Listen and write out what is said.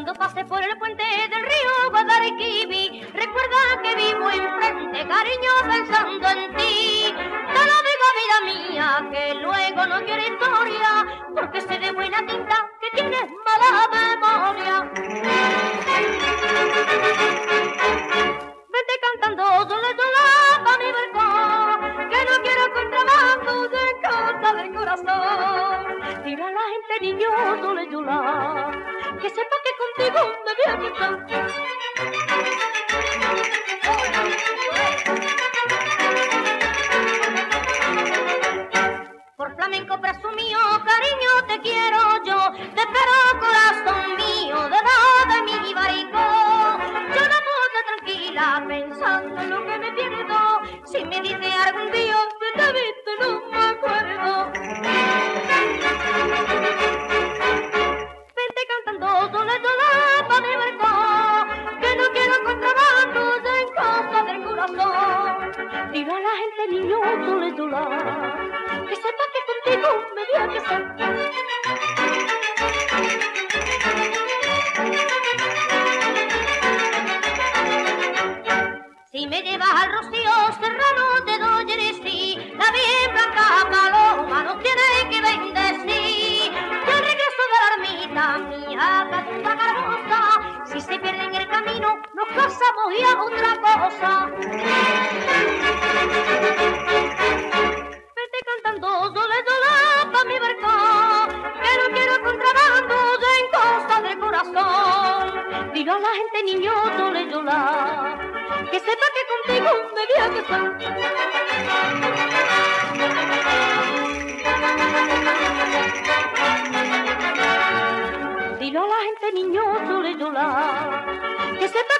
Cuando pase por el puente del río Guadalquivir, recuerda que vivo enfrente, cariño, pensando en ti. Te lo digo, vida mía, que luego no quiero historia, porque sé de buena tinta que tienes mala memoria. Vete cantando sola, sola, pa' mi balcón, que no quiero contrabando de casa del corazón. Tira a la gente, niño, sola, sola, que sepa que contigo me voy Diga a la gente, niño, sola, sola, que sepa que contigo me voy a casar. Si me llevas al rocío serrano te doy el sí, la bien blanca paloma nos tiene que bendecir. Yo regreso de la ermita, mi hija tumba cargosa, si se pierde en el camino nos casamos y a otra cosa. Diga a la gente niño sola, sola, que sepa que contigo me voy a casar. Dile a la gente niño sola, que sepa que contigo